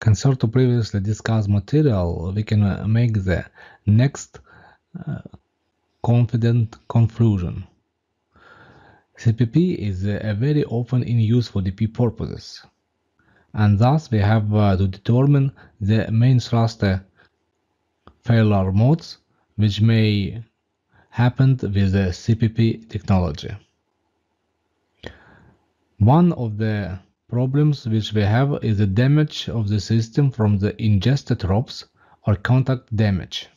Concerned to previously discussed material, we can uh, make the next uh, confident conclusion. CPP is uh, very often in use for DP purposes, and thus we have uh, to determine the main thruster failure modes which may happen with the CPP technology. One of the problems which we have is the damage of the system from the ingested ropes or contact damage.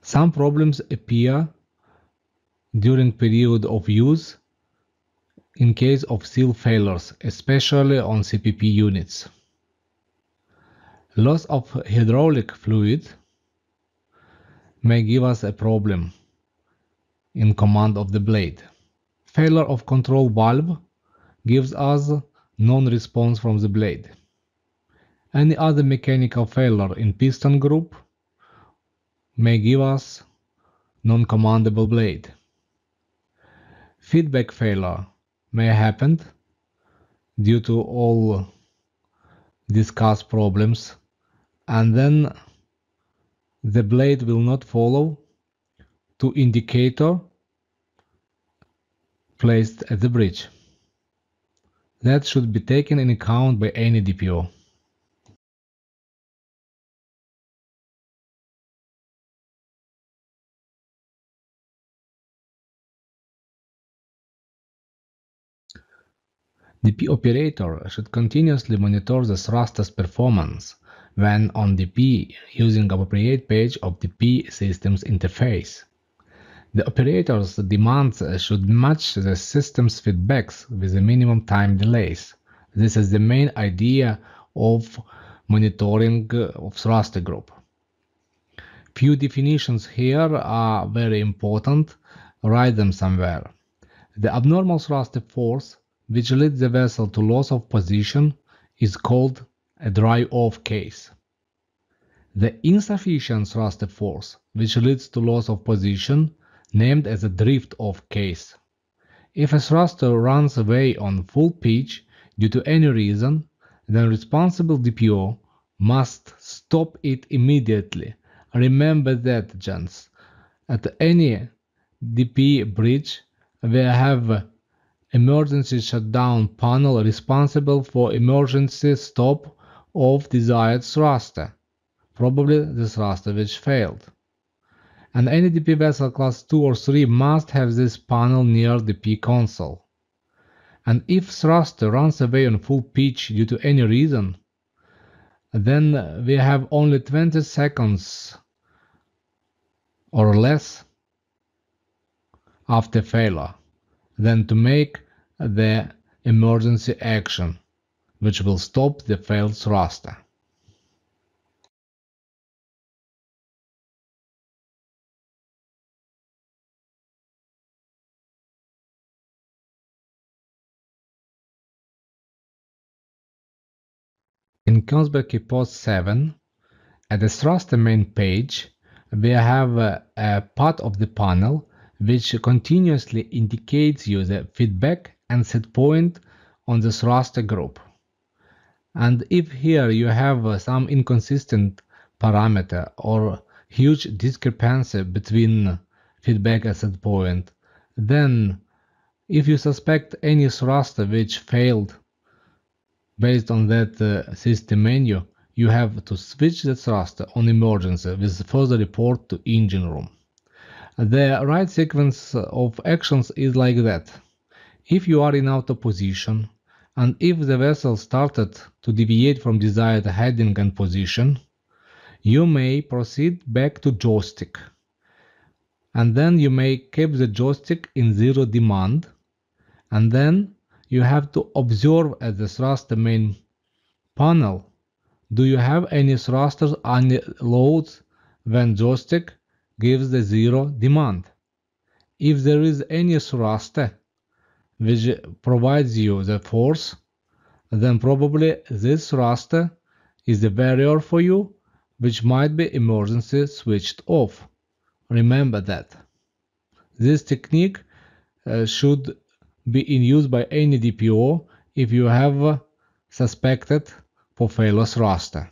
Some problems appear during period of use in case of seal failures, especially on CPP units. Loss of hydraulic fluid may give us a problem in command of the blade. Failure of control valve gives us non-response from the blade. Any other mechanical failure in piston group may give us non-commandable blade. Feedback failure may happen due to all discussed problems and then the blade will not follow to indicator placed at the bridge. That should be taken in account by any DPO. DP operator should continuously monitor the thruster's performance when on DP using appropriate page of DP systems interface. The operator's demands uh, should match the system's feedbacks with the minimum time delays. This is the main idea of monitoring uh, of thrust group. Few definitions here are very important, write them somewhere. The abnormal thruster force, which leads the vessel to loss of position, is called a drive-off case. The insufficient thruster force, which leads to loss of position, named as a drift-off case. If a thruster runs away on full pitch due to any reason, then responsible DPO must stop it immediately. Remember that, gents. At any DP bridge, we have emergency shutdown panel responsible for emergency stop of desired thruster, probably the thruster which failed and any DP vessel class 2 or 3 must have this panel near the P console. And if thruster runs away on full pitch due to any reason, then we have only 20 seconds or less after failure then to make the emergency action, which will stop the failed thruster. In Kongsberg Post 7, at the thruster main page, we have a, a part of the panel which continuously indicates you the feedback and set point on the thruster group. And if here you have uh, some inconsistent parameter or huge discrepancy between feedback and set point, then if you suspect any thruster which failed Based on that uh, system menu, you have to switch the thruster on emergency with further report to engine room. The right sequence of actions is like that. If you are in auto position, and if the vessel started to deviate from desired heading and position, you may proceed back to joystick. And then you may keep the joystick in zero demand, and then you have to observe at the thruster main panel. Do you have any thrusters any loads when joystick gives the zero demand? If there is any thruster which provides you the force, then probably this thruster is the barrier for you, which might be emergency switched off. Remember that. This technique uh, should be in use by any DPO if you have suspected for failures raster.